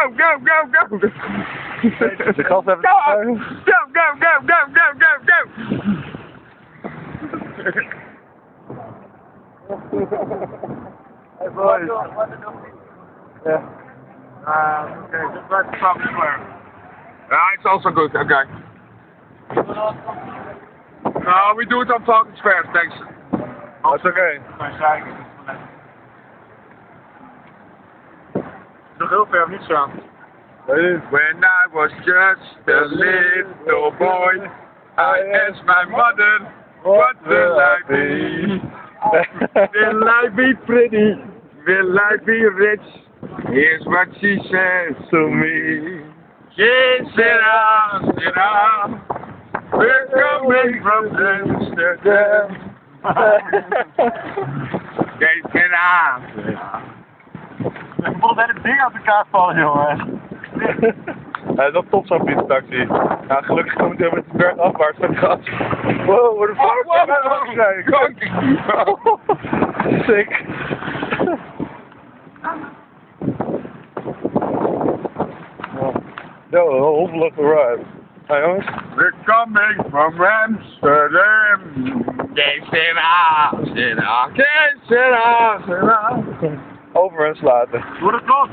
go, go, go, go. De gas even Go, go, go, go, go, go, go, go. Hey boys. Yeah. Uh, okay, just let the top square. Ah, it's also good, okay. No, we do it on Trafalgar Square, thanks. That's okay. Nog heel ver, niet zo aan. Weet je? When I was just a little boy, I asked my mother, what will I be? Will I be pretty? Will I be rich? Here's what she says to me. She said, ah, said, ah, we're coming from Amsterdam. She said, ah, said, ah. Ik voel bij de ding uit elkaar vallen, jongen. Ja, dat is top zo'n fietstaxi. Ja, gelukkig komt hij met de berg afwaarts met gas. Wow, wat een Oh, wow, wow, fout. wow. Sick. Yo, hopelijk arrived. Hey jongens. We're coming from Amsterdam. They said, ah, said, ah, said, ah, said, ah. Over en slaten. Doe het los.